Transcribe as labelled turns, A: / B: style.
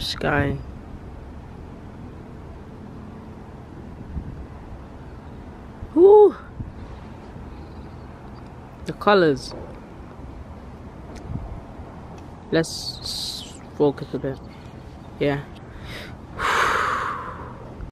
A: sky. Ooh, The colors. Let's focus a bit. Yeah.